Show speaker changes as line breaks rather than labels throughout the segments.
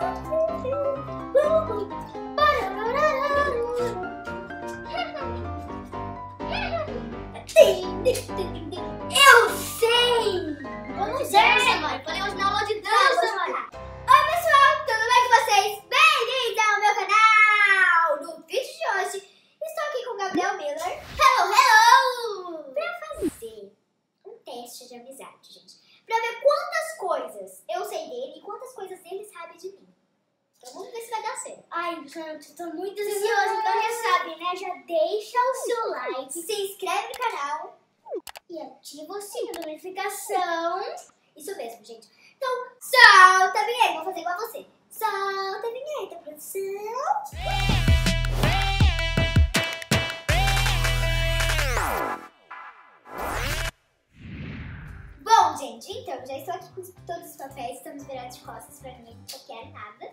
Eu sei!
Vamos dança, mãe. Podemos na aula de dança, mãe.
Oi pessoal, tudo bem com vocês? Bem-vindos ao meu canal! No vídeo de hoje, estou aqui com o Gabriel Miller. Hello, hello! Pra fazer um teste de amizade, gente. Pra ver quantas coisas eu sei dele e quantas coisas ele sabe de mim. Então vamos ver se vai dar certo.
Ai, gente, tô muito ansiosa. Então já sabe, né? Já deixa o seu like.
Se inscreve no canal.
E ativa o sininho da notificação.
Isso mesmo, gente. Então, solta a vinheta. Vou fazer igual a você. Solta a vinheta, produção. Bom, gente, então, já estou aqui com todos os papéis. Estamos virados de costas pra ninguém qualquer nada.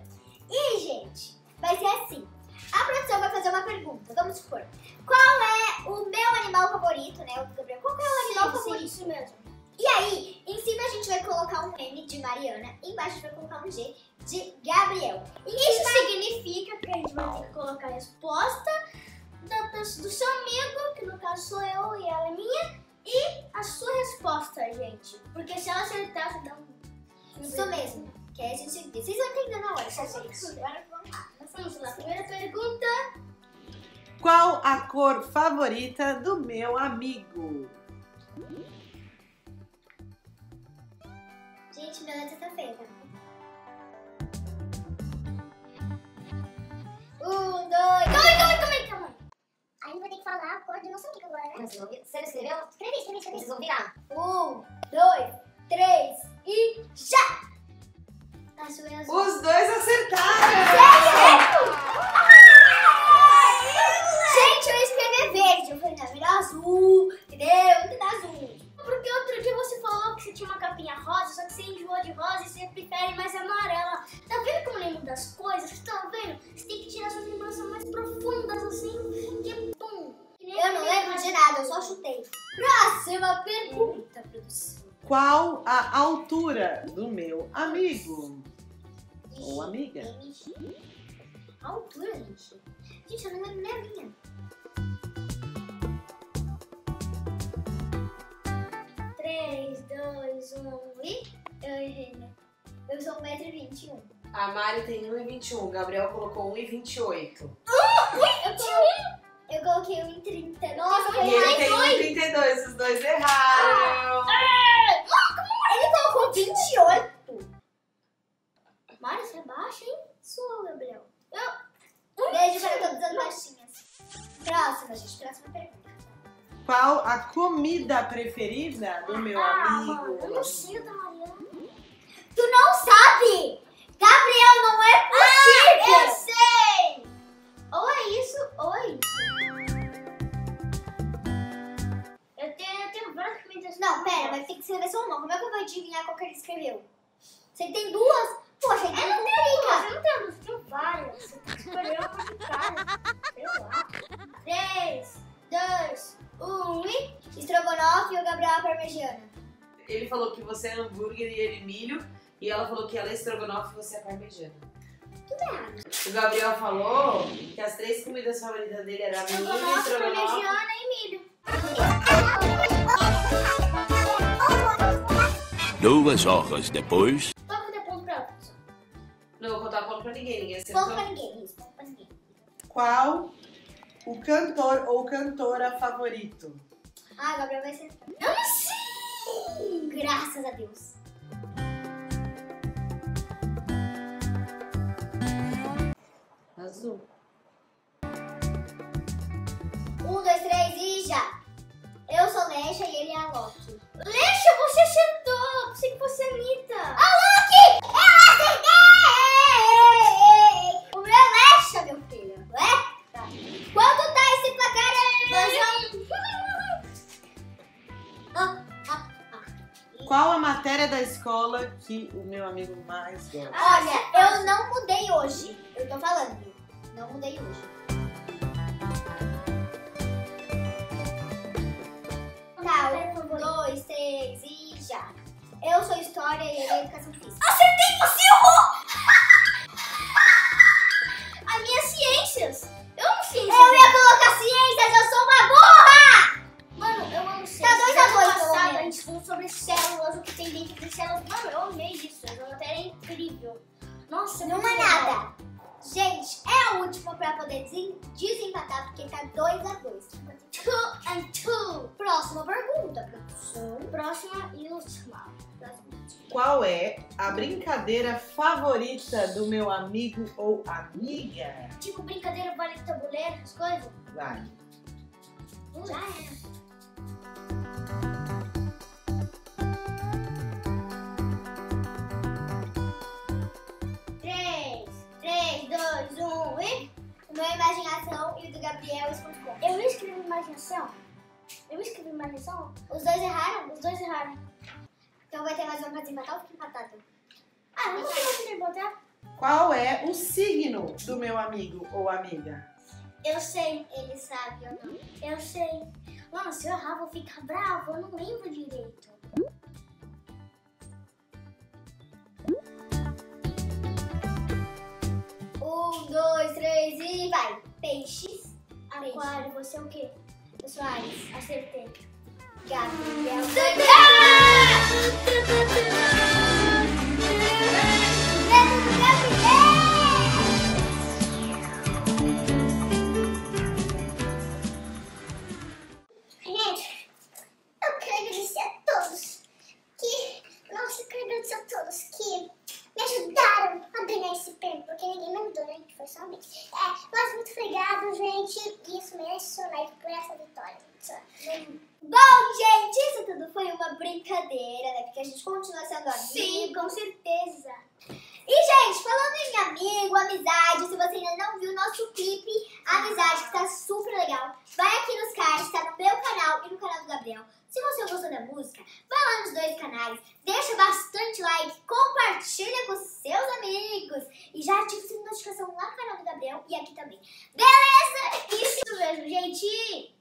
E, gente, vai ser assim. A produção vai fazer uma pergunta. Vamos supor. Qual é o meu animal favorito, né? O do Gabriel. Qual que é o animal
Sim, sim,
favorito?
isso mesmo.
E aí, em cima a gente vai colocar um M de Mariana, embaixo a gente vai colocar um G de Gabriel. E
Isso significa que a gente vai ter que colocar a resposta pessoa- do seu amigo, que no caso sou eu e ela é minha, e a sua resposta, gente. Porque se ela acertar, você dá um.
isso mesmo. Que aí a gente vê. Vocês vão entender na hora, tá, gente? Agora vamos lá.
Vamos lá, primeira pergunta.
Qual a cor favorita do meu amigo?
Gente, minha letra tá feia, tá? Um, dois.
Calma aí, calma calma aí, calma aí.
Eu vou ter que falar a cor do não sei o que agora, né?
Você não você não escreveu?
Escrevi, escrevi, escrevi.
Vocês vão virar.
Um, dois, três e já!
Azul é azul.
Os dois acertaram!
Gente, eu ia escrever verde. Eu falei, não, melhor azul, entendeu? Dar azul.
Porque outro dia você falou que você tinha uma capinha rosa, só que você enjoou de rosa e você prefere mais amarela. Tá vendo como lembro das coisas? Tá vendo? Você tem que tirar suas lembranças mais profundas, assim, que pum. Nem
Eu não lembro de nada, eu só chutei. Próxima pergunta, produção.
Qual a altura do meu amigo? Ou amiga?
A altura, gente. Gente, eu não lembro nem a minha.
Três, dois, um e... Eu errei, né?
Eu sou 1,21m.
A Mari tem 1,21. O Gabriel colocou 1,28.
Eu, eu coloquei 1,30. Nossa, foi
E ele tem 1,32. Os dois erraram!
Ele colocou 28.
Mário, você é baixa, hein?
Sou, Gabriel. Eu... Beijo para todas as baixinhas. Próxima, gente. Próxima pergunta.
Qual a comida preferida do meu
Ah,
amigo?
eu não sei da Mariana.
Tu não sabe? Gabriel, não é possível.
Eu sei! Ou é isso, ou é isso. Eu tenho, eu tenho várias comidas.
Não, pera, mas tem que escrever seu nome. Como é que eu vou adivinhar qual que ele escreveu? Você tem duas?
Ele falou que você é hambúrguer e ele milho. E ela falou que ela é estrogonofe e você é parmegiana.
Tudo errado.
O Gabriel falou que as três comidas favoritas dele eram milho,
Estrogonofe, parmegiana e milho.
Duas horas depois.
Qual que eu ponto pra ela, pessoal?
Não vou contar ponto pra ninguém, ninguém
Ponto pra ninguém. Isso, ponto pra ninguém.
Qual o cantor ou cantora favorito?
Ah, o Gabriel vai acertar. Eu não sei. Graças a Deus.
Azul.
Um, dois, três e já. Eu sou Lecha e ele é a Loki.
Lexa, você acertou!
Qual a matéria da escola que o meu amigo mais gosta?
Olha, eu não mudei hoje. Eu tô falando. Não mudei hoje. Tá, um, dois, três e já. Eu sou história e ele é educação física. Acertei, você errou!
um
falam
sobre células, o que tem dentro das células. Mano, eu amei isso, essa matéria
é
incrível.
Nossa, não é nada. Gente, é a última pra poder desempatar, porque tá 2 a 2
Two and two.
Próxima pergunta, professor.
Próxima e última.
Qual é a brincadeira favorita do meu amigo ou amiga?
Tipo, brincadeira vale tabuleiro, as coisas?
Vale.
Já
é. Imaginação o do Gabriel esconde-esconde.
Eu escrevi imaginação. Eu escrevi imaginação.
Os dois erraram?
Os dois erraram.
Então vai ter mais uma pra desempatar ou fica empatado?
Ah, não sei se botar.
Qual é o signo do meu amigo ou amiga?
Eu sei.
Ele sabe ou não?
Eu sei. Mano, se eu errar, vou ficar bravo. Eu não lembro direito.
Um, dois, três e vai. Peixes.
Aquário, você é o quê?
Eu sou Ares.
Acertei.
Gabriel.
Gente, ajudou, né? Foi mim. É, mas muito obrigado, gente. E isso merece seu like por essa vitória.
Bom, gente, isso tudo foi uma brincadeira, né? Porque a gente continua sendo amigo.
Sim, com certeza.
E, gente, falando em amigo, amizade, se você ainda não viu o nosso clipe Amizade, que tá super legal, vai aqui nos cards, tá no meu canal e no canal do Gabriel. Se você gostou da música, vai lá nos dois canais, deixa bastante like, compartilha com seus amigos e já ativa o sininho de notificação lá no e aqui também. Beleza? Isso mesmo, gente.